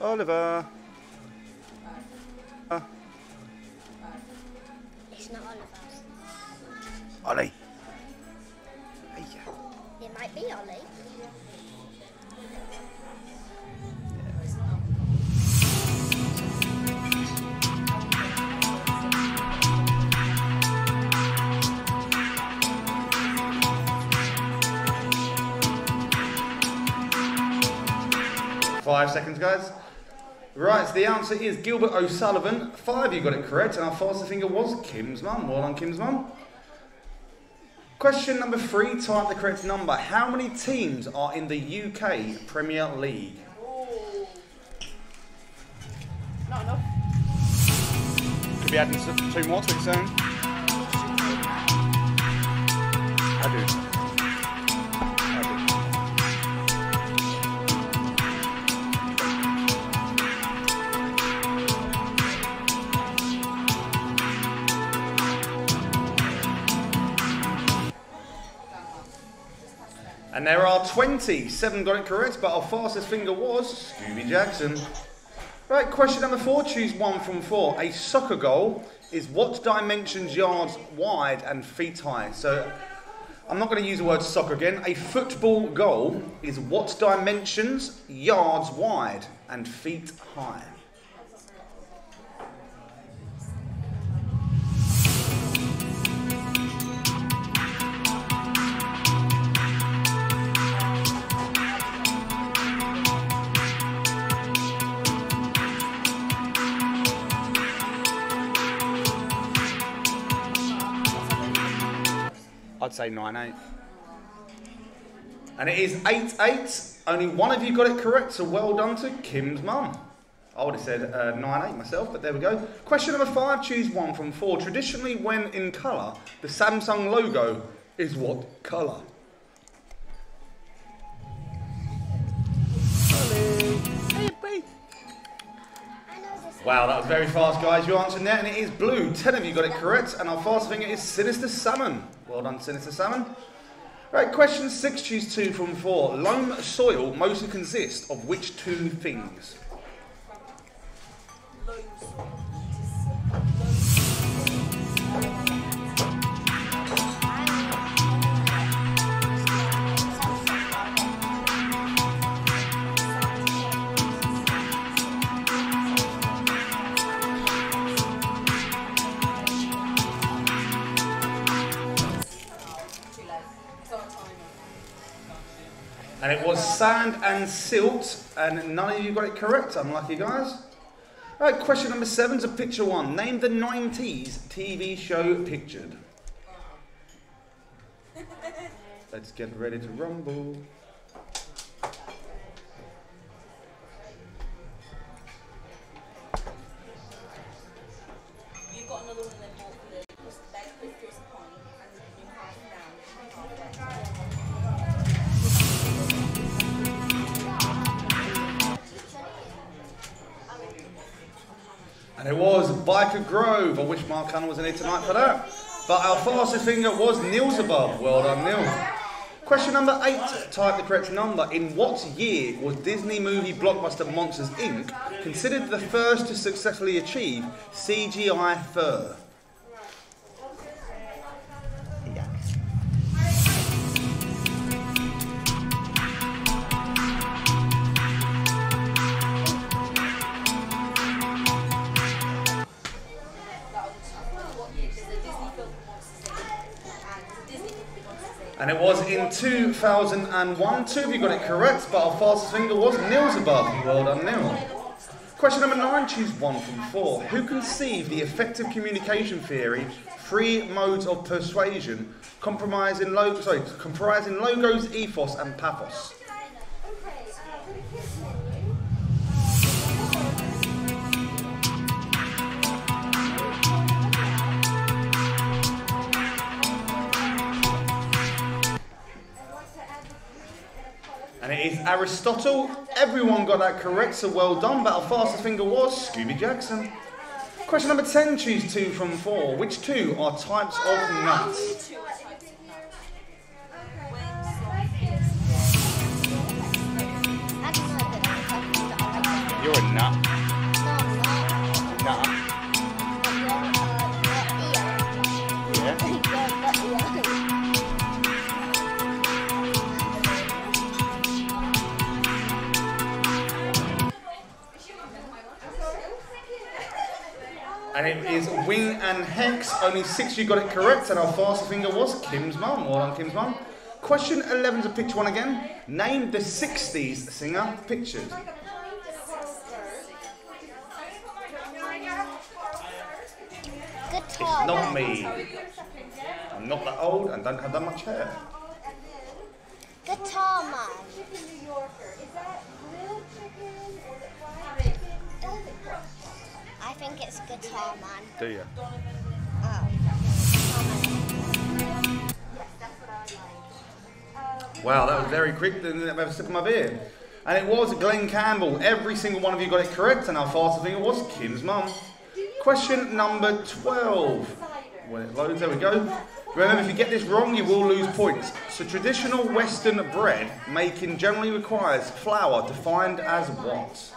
Oliver. The answer is Gilbert O'Sullivan. Five, you got it correct, and our fastest finger was Kim's mum. Well done, Kim's mum. Question number three, type the correct number. How many teams are in the UK Premier League? Not enough. Could be adding two more to it soon. I do. And there are 20. Seven got it correct, but our fastest finger was Scooby Jackson. Right, question number four. Choose one from four. A soccer goal is what dimensions yards wide and feet high? So I'm not going to use the word soccer again. A football goal is what dimensions yards wide and feet high? I'd say 9 8. And it is 8 8. Only one of you got it correct, so well done to Kim's mum. I would have said uh, 9 8 myself, but there we go. Question number 5 choose one from four. Traditionally, when in colour, the Samsung logo is what colour? Wow, that was very fast, guys. You answered that, and it is blue. Ten of you got it correct, and our fast finger is Sinister Salmon. Well done, Sinister Salmon. Right, question six, choose two from four. Loam soil mostly consists of which two things? And it was sand and silt, and none of you got it correct. Unlucky guys. Right, question number seven is a picture one. Name the 90s TV show pictured. Let's get ready to rumble. Byker Grove. I wish Mark Hanna was in here tonight for that. But our fastest finger was Neil's above. Well done, Neil. Question number eight. Type the correct number. In what year was Disney movie blockbuster Monsters Inc. considered the first to successfully achieve CGI fur? And it was in 2001. Two of you got it correct, but our fastest finger was Neil's above. Well done, Neil. Question number nine, choose one from four. Who conceived the effective communication theory, three modes of persuasion, compromising, lo- sorry, comprising logos, ethos, and pathos? And it is Aristotle. Everyone got that correct, so well done. But our fastest finger was Scooby Jackson. Question number 10, choose two from four. Which two are types of nuts? You're a nut. Wing and Hex. Only six you got it correct, and our fastest finger was Kim's mum. Well done, Kim's mum. Question 11 to picture one again. Name the 60s singer pictured. It's not me. I'm not that old and don't have that much hair. Guitar man. Think it's guitar man. Do you? Oh. Wow, that was very quick. Didn't have a sip of my beer. And it was Glen Campbell. Every single one of you got it correct, and our fastest finger was Kim's mum. Question number 12. When it loads, there we go. Remember, if you get this wrong, you will lose points. So, traditional Western bread making generally requires flour defined as what?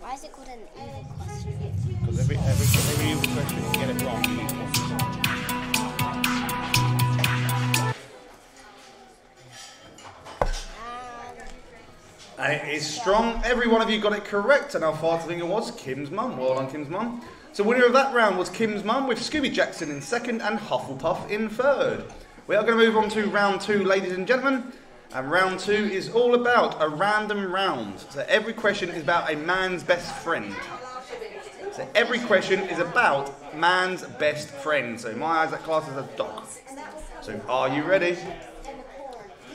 Why is it called an evil every, every, every get it wrong, it is strong. Every one of you got it correct, and our think it was Kim's mum. Well done, Kim's mum. So winner of that round was Kim's mum, with Scooby Jackson in second and Hufflepuff in third. We are going to move on to round two, ladies and gentlemen. And round two is all about a random round. So every question is about a man's best friend. So every question is about man's best friend. So my eyes, that class is a dog. So are you ready?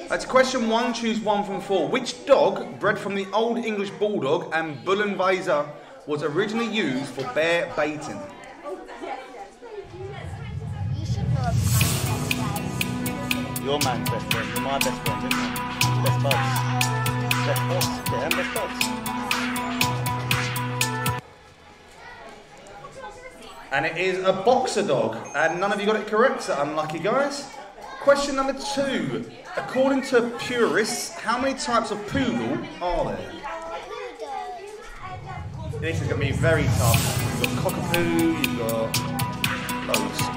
That's question one, choose one from four. Which dog, bred from the Old English Bulldog and Bullenbeisser, was originally used for bear baiting? Your man's best friend, you're my best friend, isn't it? Best buds. Best buds, yeah, best buds. And it is a boxer dog, and none of you got it correct, so unlucky guys. Question number two. According to purists, how many types of poodle are there? This is going to be very tough. You've got cockapoo, you've got loads.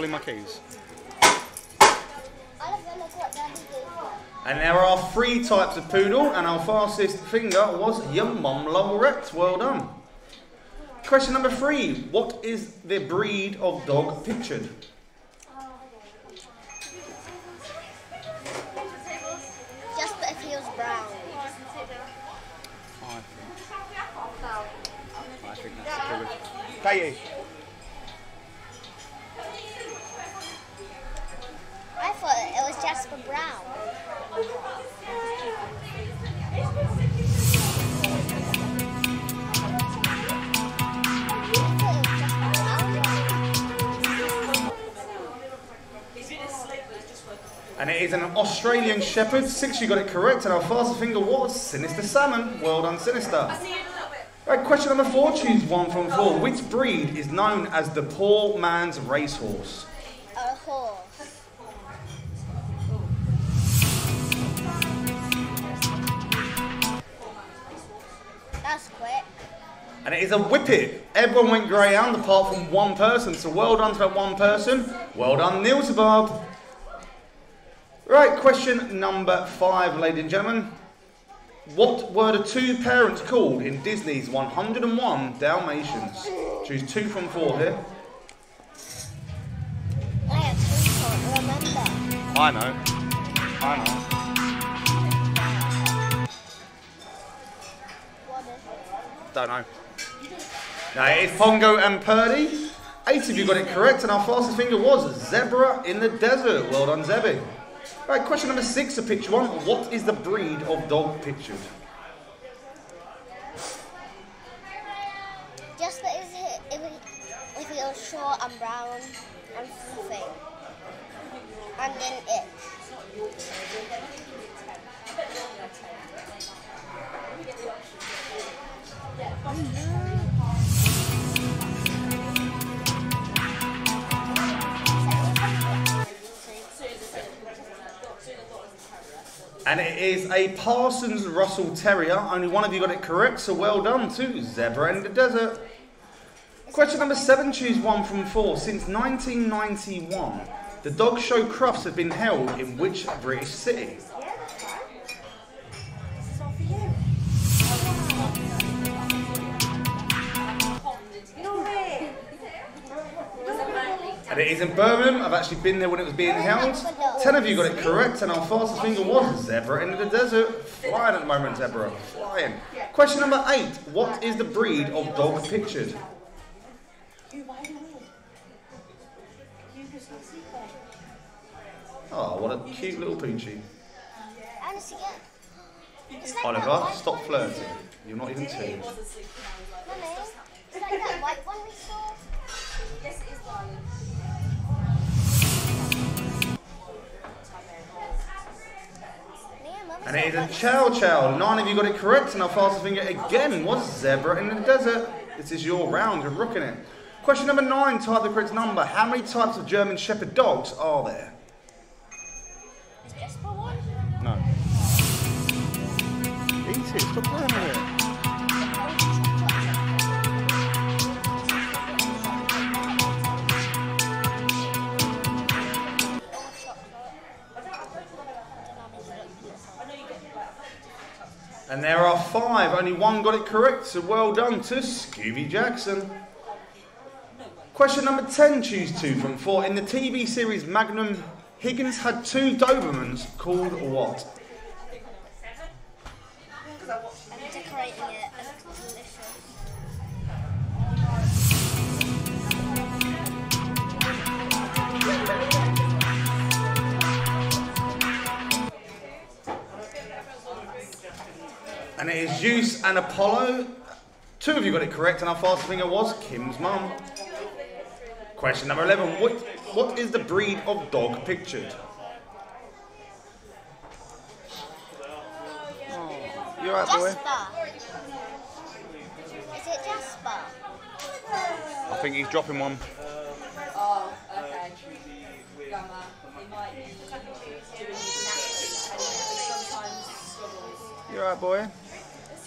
Give my keys. And there are three types of poodle, and our fastest finger was your mum Lorette. Well done. Question number three. What is the breed of dog pictured? Just if he was brown. I think that's a good Katie. It is an Australian Shepherd. Six, you got it correct, and our fastest finger was Sinister Salmon. Well done, Sinister. Right, question number four. Choose one from four. Which breed is known as the poor man's racehorse? A horse. That's quick. And it is a whippet. Everyone went greyhound apart from one person. So well done to that one person. Well done, Neil Sabab. Right, question number five, ladies and gentlemen. What were the two parents called in Disney's 101 Dalmatians? Choose two from four here. I actually can't remember. I know. I know. What is it? Don't know. No, it is Pongo and Purdy. Eight of you got it correct, and our fastest finger was Zebra in the Desert. Well done, Zebby. Right, question number six of picture one. What is the breed of dog pictured? Just that is it, if, it, if it was short and brown and fluffy. And then it. Oh, And it is a Parsons Russell Terrier. Only one of you got it correct, so well done to Zebra in the Desert. Question number seven, choose one from four. Since 1991, the dog show Crufts have been held in which British city? And it is in Birmingham. I've actually been there when it was being held. Ten of you got it correct, and our fastest finger was Zebra in the Desert. Flying at the moment, Zebra. Flying. Question number eight. What is the breed of dog pictured? Oh, what a cute little poochie. I want to see it. It's like Oliver, that white stop one. flirting. You're not even two. And it is a chow chow. Nine of you got it correct, and our fastest finger again was zebra in the desert. This is your round, you're rocking it. Question number nine, type the correct number. How many types of German Shepherd dogs are there? Just one. No. Eat it, stop playing with it. And there are five, only one got it correct, so well done to Scooby Jackson. Question number 10, choose two from four. In the TV series Magnum, Higgins had two Dobermans called what? And it is Zeus and Apollo. Two of you got it correct, and our fastest finger was Kim's mum. Question number 11. What, what is the breed of dog pictured? Oh, you alright, boy? Jasper. Is it Jasper? I think he's dropping one. Oh, okay. Grandma, he might do it naturally, but sometimes struggles. You alright, boy?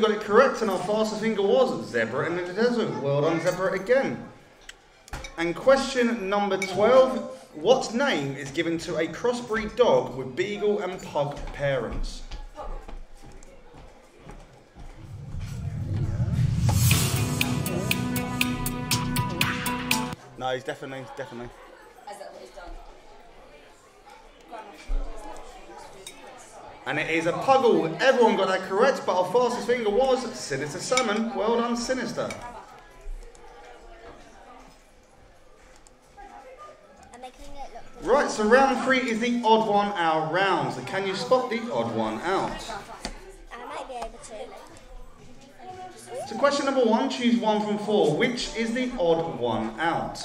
got it correct, and our fastest finger was Zebra in the desert. Well done, Zebra, again. And question number 12 What name is given to a crossbreed dog with beagle and pug parents? No, he's definitely, definitely. As that what he's done. And it is a puggle. Everyone got that correct, but our fastest finger was Sinister Salmon. Well done, Sinister. I'm making it look good. Right, so round three is the odd one out round. So can you spot the odd one out? I might be able to. So question number one, choose one from four. Which is the odd one out?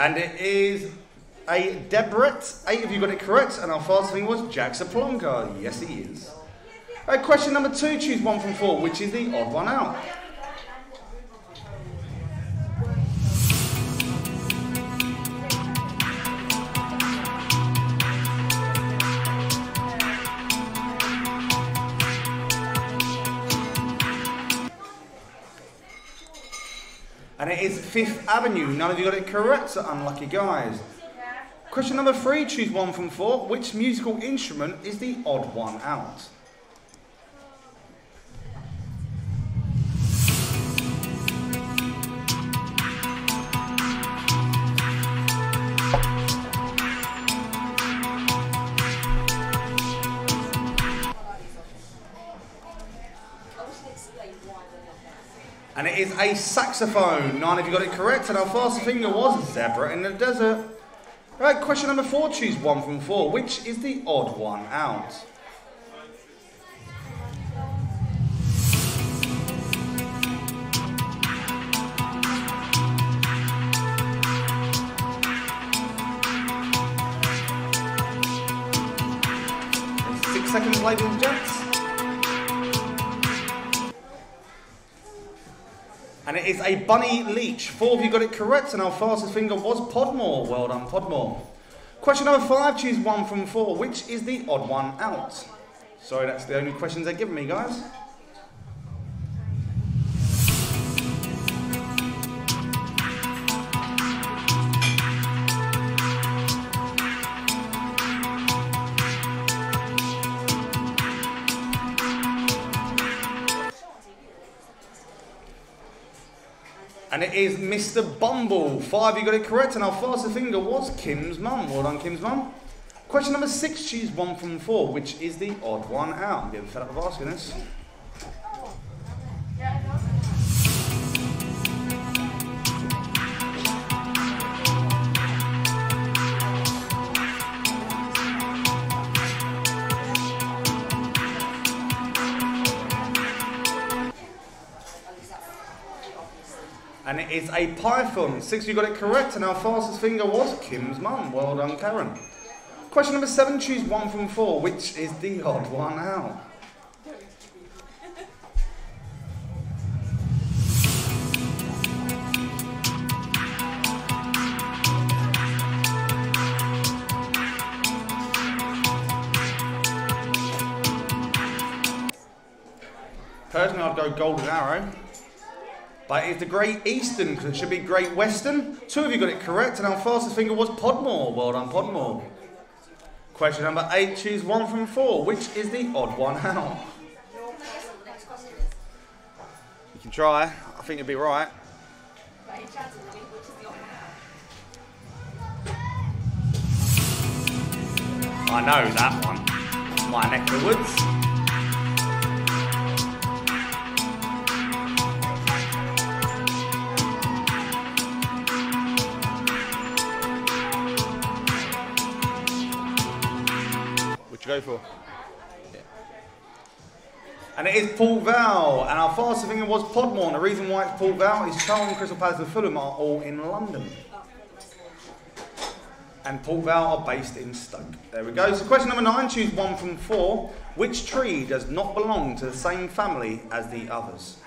And it is a Debret. Eight of you got it correct, and our fastest thing was Jack Saplonka. Yes, he is. Right, question number two, choose one from four, which is the odd one out. Is Fifth Avenue. None of you got it correct, so unlucky guys. Question number three, choose one from four. Which musical instrument is the odd one out? And it is a saxophone. Nine of you got it correct, and our fastest finger was a zebra in the desert. Right, question number four, choose one from four. Which is the odd one out? Six seconds, ladies and gents. And it is a bunny leech. Four of you got it correct, and our fastest finger was Podmore. Well done, Podmore. Question number five, choose one from four. Which is the odd one out? Sorry, that's the only questions they're giving me, guys. And it is Mr. Bumble. Five, you got it correct, and our fastest finger was Kim's mum. Well done, Kim's mum. Question number six, choose one from four, which is the odd one out. I'm getting fed up of asking this. Is a python. Six, you got it correct, and our fastest finger was Kim's mum. Well done, Karen. Question number seven, choose one from four, which is the odd one out. Personally, I'd go Golden Arrow. But it's the Great Eastern, because it should be Great Western. Two of you got it correct, and our fastest finger was Podmore. Well done, Podmore. Question number eight, choose one from four. Which is the odd one out? You can try. I think you'll be right. I know that one. My neck of the woods. Go for? And it is Port Vale, and our fastest finger was Podmore. The reason why it's Port Vale is Charlton, Crystal Palace, and Fulham are all in London. And Port Vale are based in Stoke. There we go. So question number nine, choose one from four. Which tree does not belong to the same family as the others?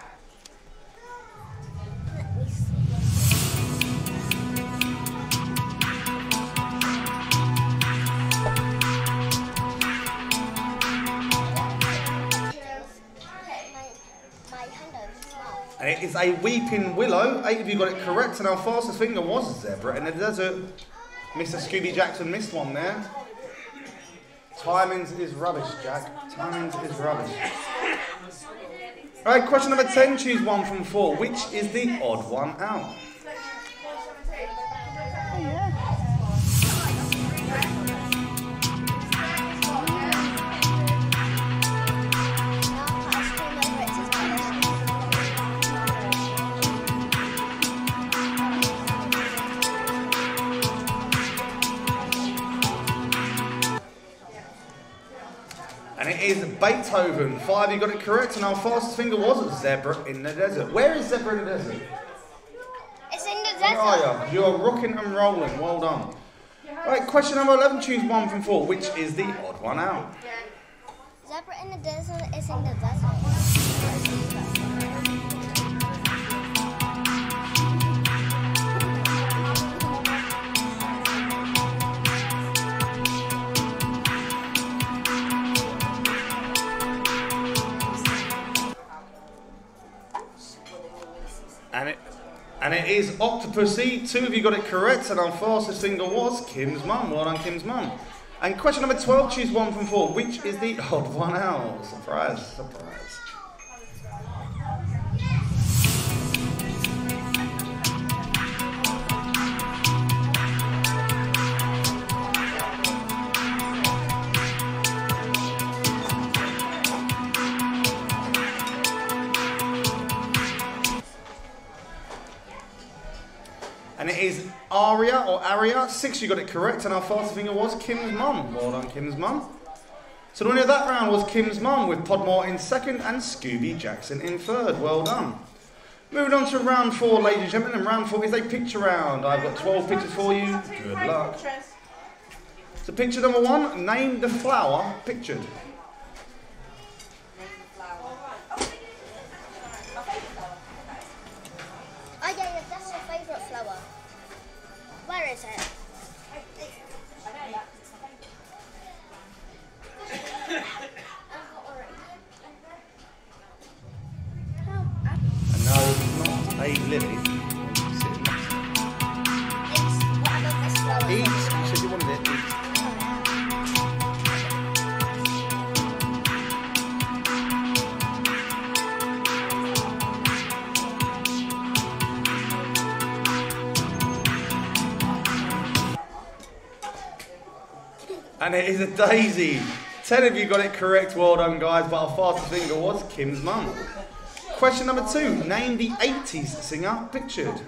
And it is a weeping willow. Eight of you got it correct, and our fastest finger was zebra in the desert. Mr. Scooby Jackson missed one there. Timings is rubbish, Jack. Timings is rubbish. All right, question number 10, choose one from four. Which is the odd one out? And it is Beethoven. Five, you got it correct, and our fastest finger was a zebra in the desert. Where is zebra in the desert? It's in the Where desert. are you? You are rocking and rolling. Well done. Right, question number 11, choose one from four. Which is the odd one out? Zebra in the desert is in the desert. Is Octopussy. Two of you got it correct, and our fastest single was Kim's mum. Well done, Kim's mum. And question number 12, choose one from four. Which is the odd one out? Surprise, surprise. And it is Aria or Aria. Six, you got it correct, and our fastest finger was Kim's mum. Well done, Kim's mum. So the winner of that round was Kim's mum, with Podmore in second and Scooby Jackson in third. Well done. Moving on to round four, ladies and gentlemen, and round four is a picture round. I've got 12 pictures for you. Good luck. So picture number one, name the flower pictured. Daisy. Ten of you got it correct. Well done, guys. But our fastest finger was Kim's mum. Question number two. Name the 80s singer pictured.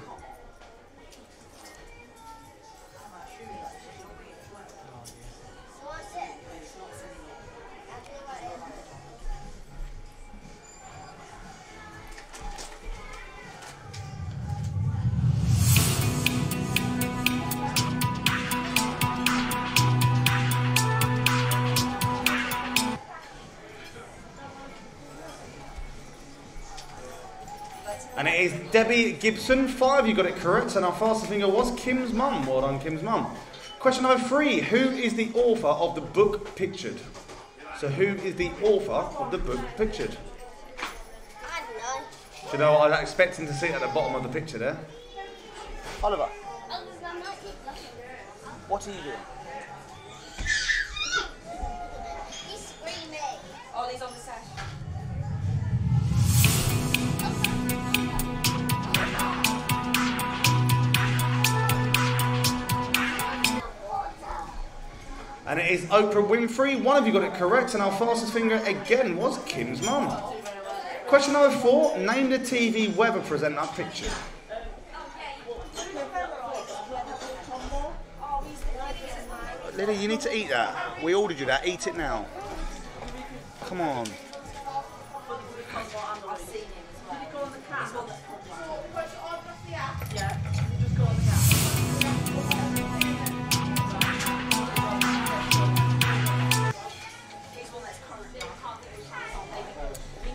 And it is Debbie Gibson. Five, you got it correct. And our fastest finger was Kim's mum. Well done, Kim's mum. Question number three. Who is the author of the book pictured? So, who is the author of the book pictured? I don't know. Do you know what I was expecting to see at the bottom of the picture there? Oliver, I might keep looking. what are you doing? And it is Oprah Winfrey. One of you got it correct. And our fastest finger again was Kim's mum. Question number four. Name the TV weather presenter picture. Lily, you need to eat that. We ordered you that. Eat it now. Come on.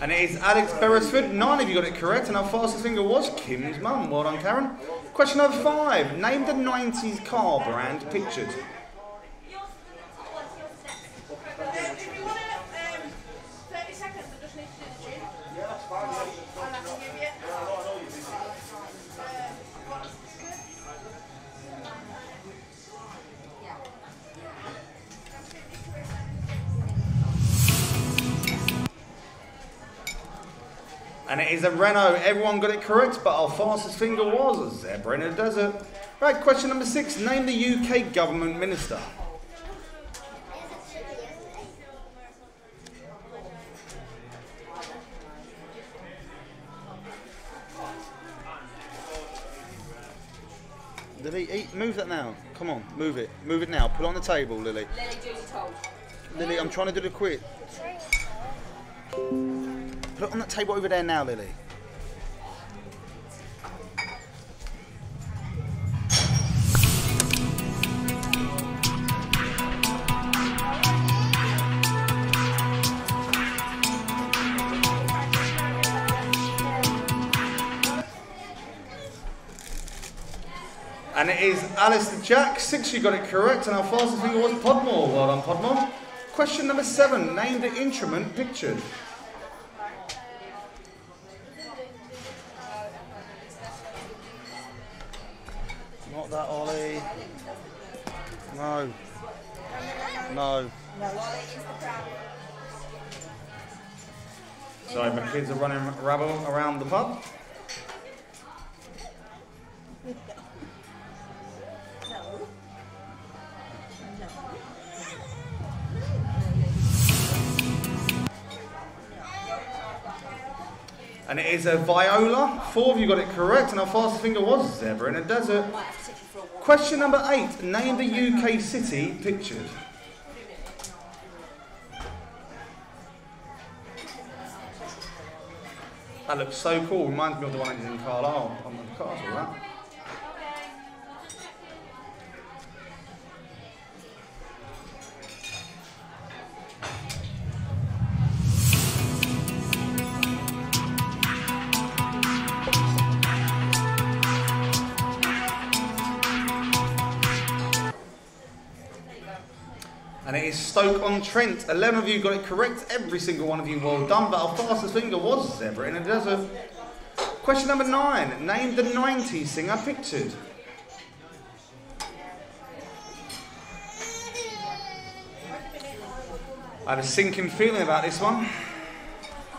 And it is Alex Beresford. Nine of you got it correct, and our fastest finger was Kim's mum. Well done, Karen. Question number five. Name the 90s car brand pictured. Renault. Everyone got it correct, but our fastest finger was a zebra in a desert. Right, question number six. Name the UK government minister. Is it tricky, isn't it? Lily, eat, move that now. Come on, move it. Move it now. Put it on the table, Lily. Lily, do as told. Lily, I'm trying to do the quiz. Put it on that table over there now, Lily. And it is Alister Jack. Six, you got it correct. And our fastest finger was Podmore. Well done, Podmore. Question number seven. Name the instrument pictured. Not that, Ollie. No. No. Sorry, my kids are running rabble around the pub. Is a viola. Four of you got it correct, and our fastest finger was zebra in a desert. Might have to take you for a walk. Question number eight. Name the UK city pictured. That looks so cool. Reminds me of the one in Carlisle. Oh, I'm in Castle, that. And it is Stoke on Trent. 11 of you got it correct. Every single one of you well done. But our fastest finger was Zebra in a Desert. Question number nine. Name the 90s singer pictured. I have a sinking feeling about this one.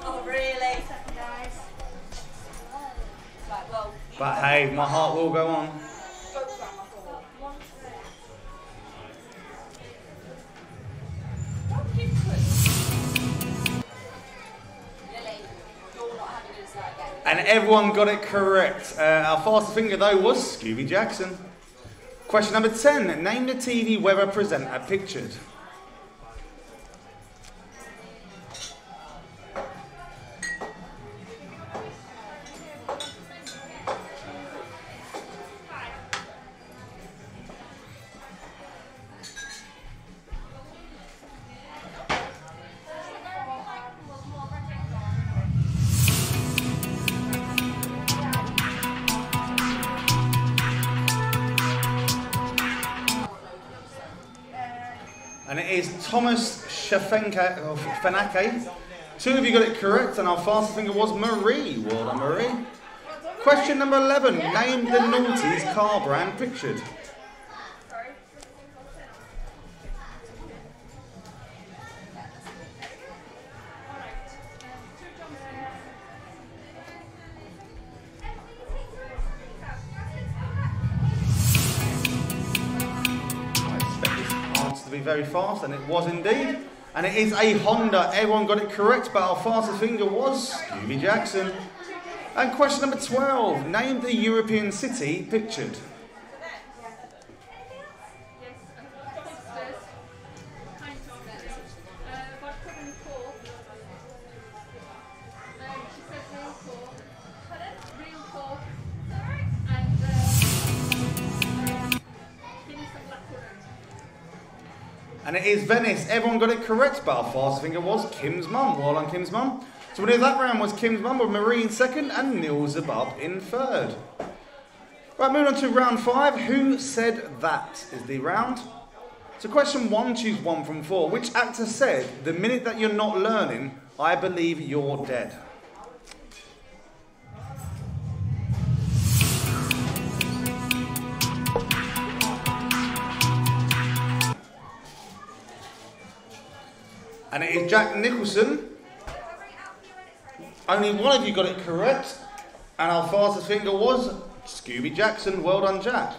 Oh, really? Guys. Right, well, But hey, my heart will go on. And everyone got it correct. Uh, our fastest finger, though, was Scooby Jackson. Question number 10. Name the TV weather presenter pictured. Shafenka, or Fenake. Two of you got it correct, and our fastest finger was Marie. Well done, Marie. Question number 11. Name the Naughties car brand pictured. I expect this to be very fast, and it was indeed. And it is a Honda. Everyone got it correct, but our fastest finger was Scooby Jackson. And question number 12. Name the European city pictured. Is Venice. Everyone got it correct, but our think it was Kim's mum. Well on Kim's mum. So winner that round was Kim's mum with Marie in second and Neil Zabub in third. Right, moving on to round five. Who said that is the round? So question one, choose one from four. Which actor said, the minute that you're not learning, I believe you're dead? And it is Jack Nicholson. Only one of you got it correct. And our fastest finger was Scooby Jackson. Well done, Jack.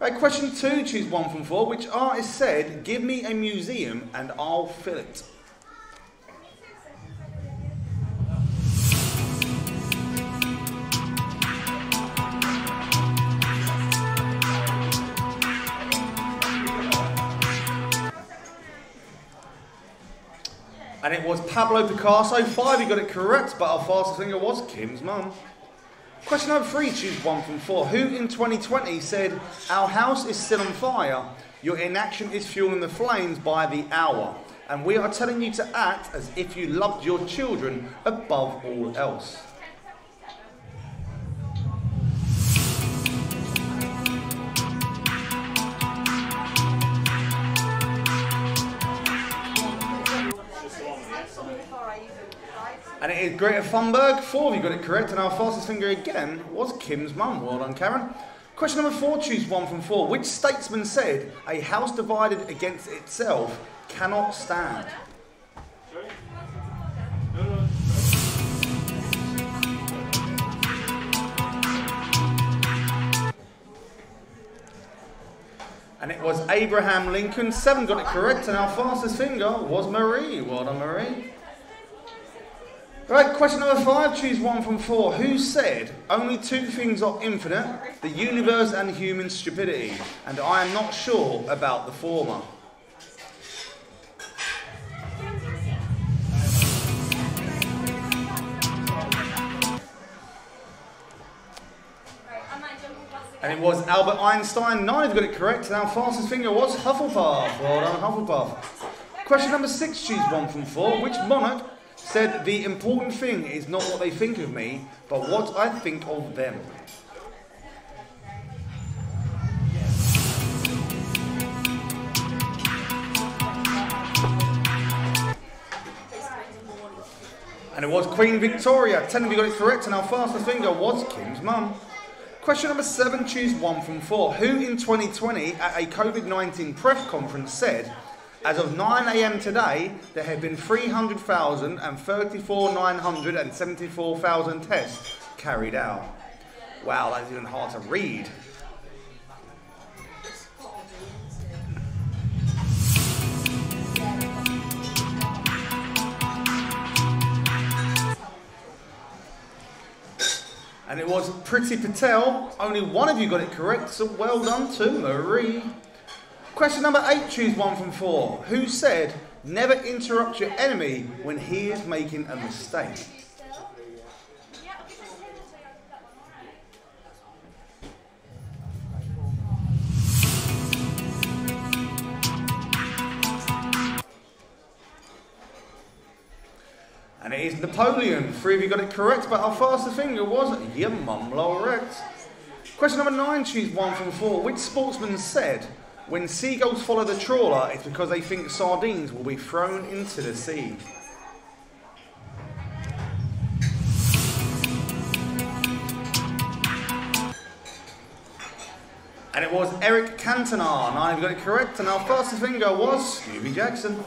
Right, question two, choose one from four. Which artist said, Give me a museum and I'll fill it? And it was Pablo Picasso. Five, you got it correct, but our fastest finger was Kim's mum. Question number three, choose one from four. Who in 2020 said, Our house is still on fire, your inaction is fueling the flames by the hour, and we are telling you to act as if you loved your children above all else? And it is Greta Thunberg. Four of you got it correct. And our fastest finger again was Kim's mum. Well done, Karen. Question number four, choose one from four. Which statesman said, a house divided against itself cannot stand? And it was Abraham Lincoln. Seven got it correct, and our fastest finger was Marie. Well done, Marie. Right, question number five, choose one from four. Who said only two things are infinite, the universe and human stupidity? And I am not sure about the former. And it was Albert Einstein. Nine have got it correct, our fastest finger was Hufflepuff. Well done, Hufflepuff. Question number six, choose one from four. Which monarch said the important thing is not what they think of me, but what I think of them? And it was Queen Victoria. Ten of you got it correct, and our fastest finger was Kim's mum. Question number seven, choose one from four. Who in 2020 at a COVID 19 press conference said, as of 9am today, there have been 300,000 and 34,974,000 tests carried out? Wow, that's even hard to read. And it was Priti Patel. Only one of you got it correct, so well done to Marie. Question number eight, choose one from four. Who said, never interrupt your enemy when he is making a mistake? And it is Napoleon. Three of you got it correct, but our fastest finger was your mum Lorette. Question number nine, choose one from four. Which sportsman said, when seagulls follow the trawler, it's because they think sardines will be thrown into the sea? And it was Eric Cantona. Nine of you got it correct, and our fastest finger was Scooby Jackson.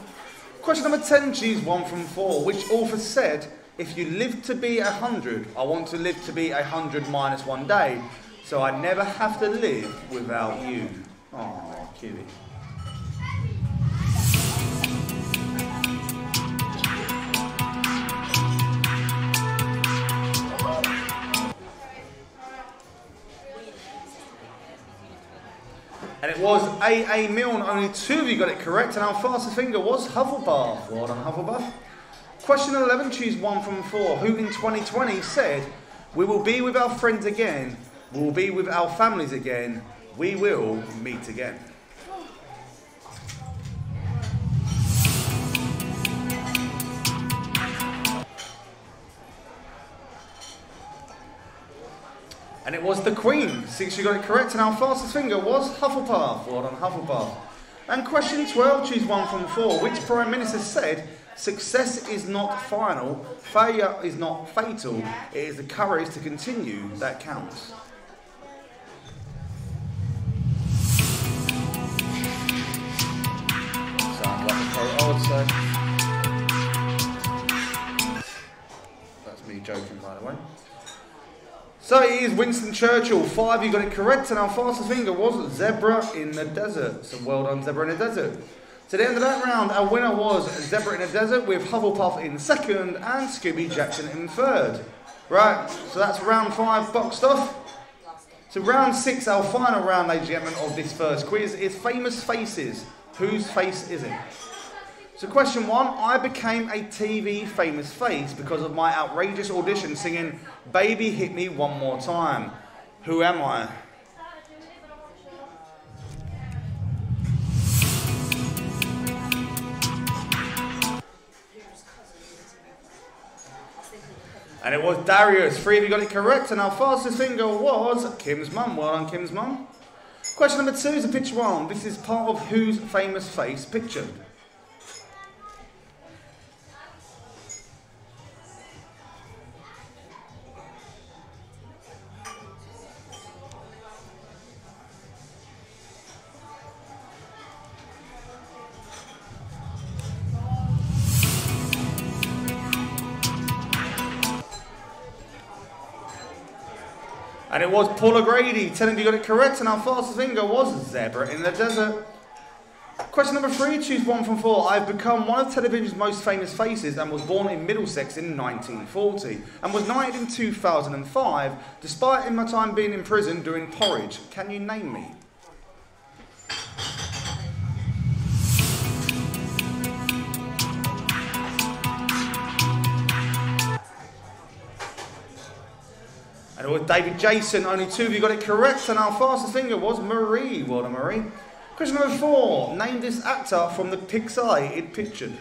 Question number 10, choose one from four. Which author said, if you live to be a hundred, I want to live to be a hundred minus one day, so I never have to live without you. Oh, Kiwi. And it was A.A. Milne. Only two of you got it correct, and our fastest finger was Hufflepuff. Well done, Hufflepuff. Question 11, choose one from four. Who in 2020 said, We will be with our friends again, we will be with our families again, we will meet again? And it was the Queen. Six, you got it correct, and our fastest finger was Hufflepuff. Well done, Hufflepuff. And question 12, choose one from four. Which Prime Minister said, Success is not final, failure is not fatal, it is the courage to continue that counts? Sounds like a quote I would say. That's me joking, by the way. So it is Winston Churchill. Five, you got it correct, and our fastest finger was Zebra in the Desert. So well done, Zebra in the Desert. To the end of that round, our winner was Zebra in the Desert with Hufflepuff in second and Scooby Jackson in third. Right, so that's round five boxed off. So round six, our final round, ladies and gentlemen, of this first quiz is famous faces. Whose face is it? So question one, I became a TV famous face because of my outrageous audition singing Baby Hit Me One More Time. Who am I? And it was Darius. Three of you got it correct, and our fastest finger was Kim's mum. Well done, Kim's mum. Question number two is a picture one. This is part of whose famous face pictured? It was Paul O'Grady. telling of you got it correct, and our fastest finger was Zebra in the Desert. Question number three, choose one from four. I've become one of television's most famous faces and was born in Middlesex in 1940 and was knighted in 2005 despite in my time being in prison doing porridge. Can you name me? David Jason. Only two of you got it correct, and our fastest finger was Marie. Well done, Marie. Question number four. Name this actor from the it pictured.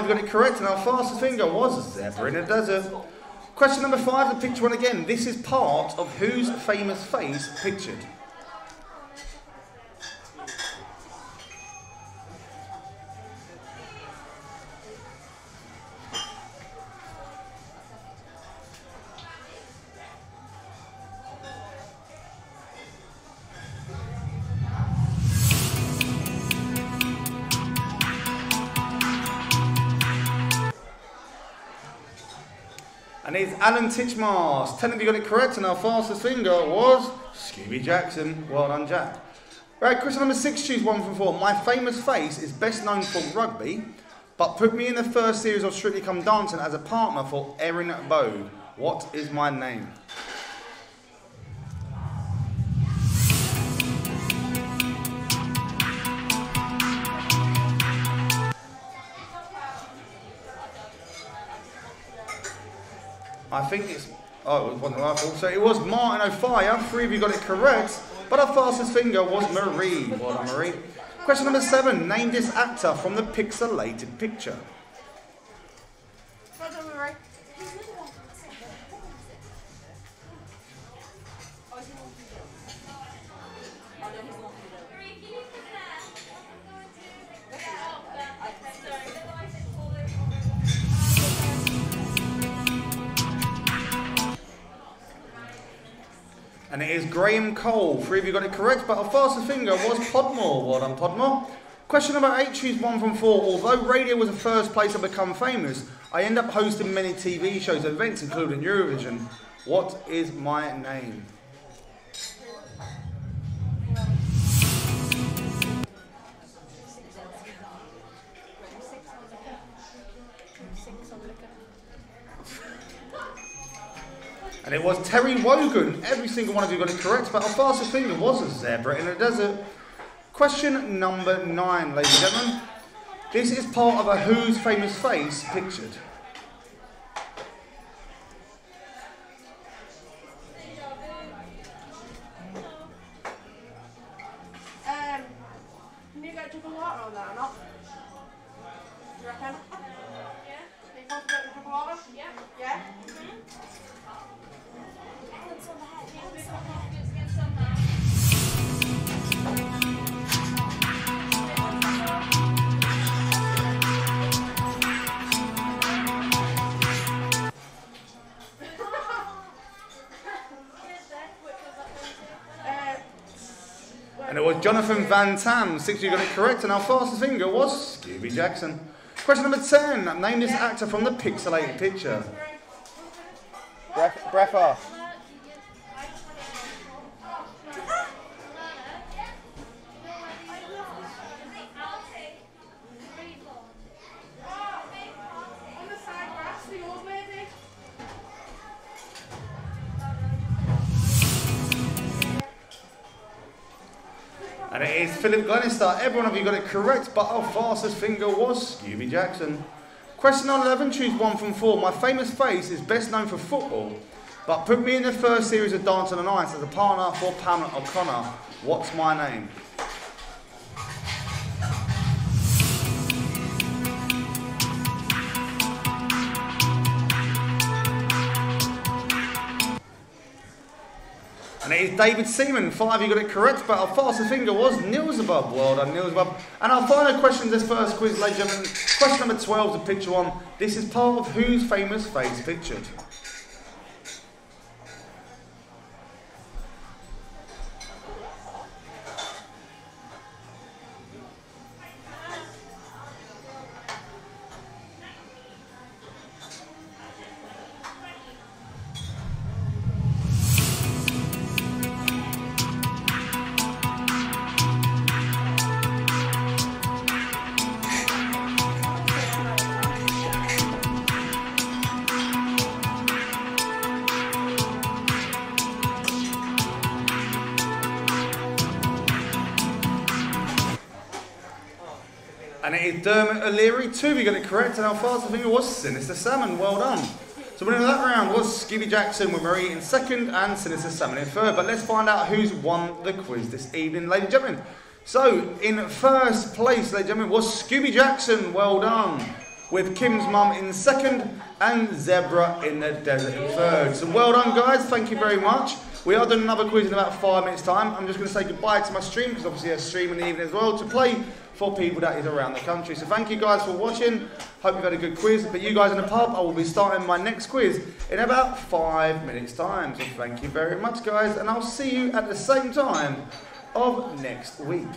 You got it correct, and our fastest finger was Zebra in a Desert. Question number five, the picture one again. This is part of whose famous face pictured? And it's Alan Titchmarsh. You got it correct, and our fastest finger was Scooby Jackson. Well done, Jack. Right, question number six, choose one from four. My famous face is best known for rugby, but put me in the first series of Strictly Come Dancing as a partner for Erin Boag. What is my name? I think it's. Oh, it was one rifle. So it was Martin Offiah. Three of you got it correct, but our fastest finger was Marie. Well done, Marie. Question number seven. Name this actor from the pixelated picture. And it is Graham Cole. Three of you got it correct, but our fastest finger was Podmore. Well done, Podmore. Question number eight, choose one from four. Although radio was the first place I become famous, I end up hosting many TV shows and events, including Eurovision. What is my name? And it was Terry Wogan. Every single one of you got it correct, but our fastest finger was a zebra in a desert. Question number nine, ladies and gentlemen. This is part of a Who's famous face pictured. Van Tam. You got it correct, and our fastest finger was Scooby Jackson. Question number 10. Name this actor from the pixelated picture. Breath, breath off. Philip Glenister. Every one of you got it correct, but our fastest finger was Scooby Jackson. Question number 11, choose one from four. My famous face is best known for football, but put me in the first series of Dance on the Ice as a partner for Pamela O'Connor. What's my name? David Seaman. Five, you got it correct, but our fastest finger was Nilsabub. Well done, Nilsabub. And our final question this first quiz, ladies and gentlemen. Question number 12 is picture one. This is part of whose famous face pictured? Is Dermot O'Leary. Two, we got it correct. And our fastest finger was Sinister Salmon. Well done. So winning of that round was Scooby Jackson with Marie in second and Sinister Salmon in third. But let's find out who's won the quiz this evening, ladies and gentlemen. So in first place, ladies and gentlemen, was Scooby Jackson. Well done. With Kim's mum in second and Zebra in the desert in third. So well done, guys. Thank you very much. We are doing another quiz in about five minutes' time. I'm just going to say goodbye to my stream because obviously I stream in the evening as well to play for people that is around the country. So thank you guys for watching. Hope you've had a good quiz. But you guys in the pub, I will be starting my next quiz in about five minutes' time. So thank you very much, guys, and I'll see you at the same time of next week.